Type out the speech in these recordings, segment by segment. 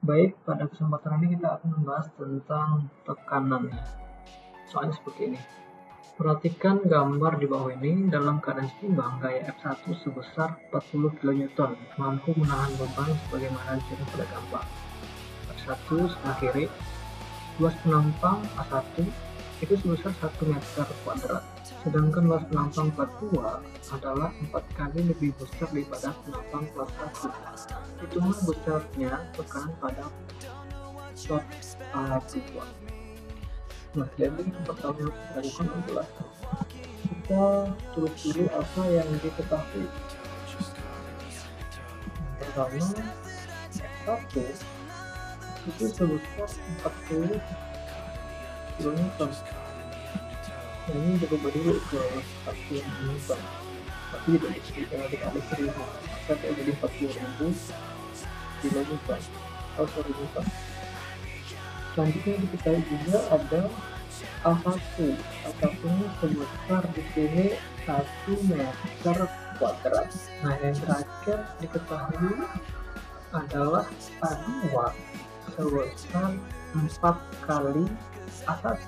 Baik, pada kesempatan ini kita akan membahas tentang tekanan. Soalnya seperti ini. Perhatikan gambar di bawah ini dalam keadaan seimbang gaya F1 sebesar 40 kN mampu menahan beban sebagaimana dicari pada gambar. F1 sebelah kiri, luas penampang A1 itu sebesar 1 meter kuadrat. Sedangkan luas penampang kelas 2 adalah 4 kali lebih besar daripada penampang kelas 1. Hitungan besarnya tekanan pada plot A2. Nah, jadi yang pertama yang kita lakukan adalah kita dulu apa yang diketahui. Pertama, F1 itu sebesar 40 kN nah ini coba dulu ke satu yang Newton tapi tidak dikali seribu maka kayak jadi 40 ribu kilo Newton oh sorry Newton selanjutnya diketahui juga ada A1 A1 nya sebesar di sini 1 meter kuadrat nah yang terakhir diketahui adalah A2 sebesar 4 kali A1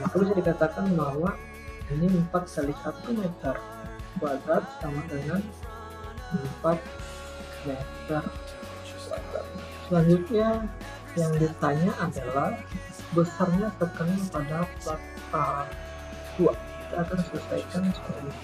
maka bisa dikatakan bahwa ini 4 kali 1 meter kuadrat sama dengan 4 meter kuadrat. Selanjutnya yang ditanya adalah besarnya tekanan pada plat A2 kita akan selesaikan seperti ini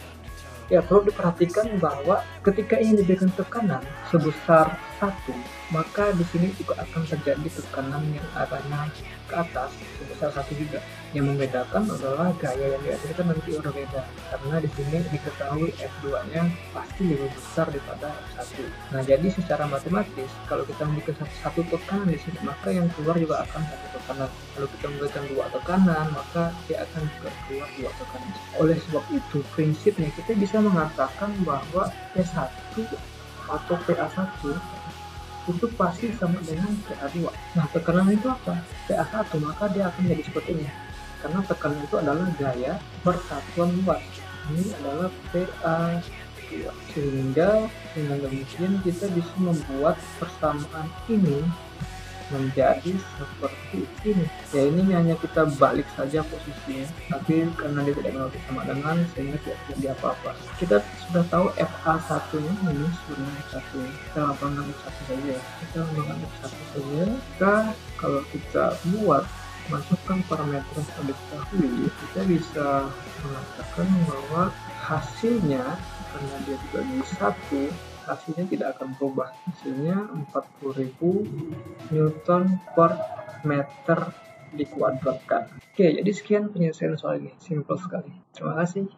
ya perlu diperhatikan bahwa ketika ini diberikan tekanan sebesar satu maka di sini juga akan terjadi tekanan yang arahnya ke atas. Sebesar satu juga yang membedakan adalah gaya yang dihasilkan nanti berbeda karena di sini diketahui F2 nya pasti lebih besar daripada F1 nah jadi secara matematis kalau kita memberikan satu tekanan di sini maka yang keluar juga akan satu tekanan. Kalau kita memberikan dua tekanan maka dia akan juga keluar dua tekanan. Oleh sebab itu prinsipnya kita bisa mengatakan bahwa P1 atau PA1 itu pasti sama dengan PA2 nah tekanan itu apa? PA1 maka dia akan jadi seperti ini. Karena tekanan itu adalah gaya persatuan luas. Ini adalah PA sehingga dengan demikian kita bisa membuat persamaan ini menjadi seperti ini. Ya ini hanya kita balik saja posisinya. Tapi karena dia tidak mengalami sama dengan sehingga tidak terjadi apa-apa. Kita sudah tahu FA1 nya ini sebenarnya F1 kita lakukan F1 saja. Kita menggunakan F1 saja. Maka kalau kita buat masukkan parameter yang sudah diketahui kita bisa mengatakan bahwa hasilnya karena dia tidak di satu hasilnya tidak akan berubah. Hasilnya 40.000 Newton per meter dikuadratkan oke jadi sekian penyelesaian soal ini. Simple sekali. Terima kasih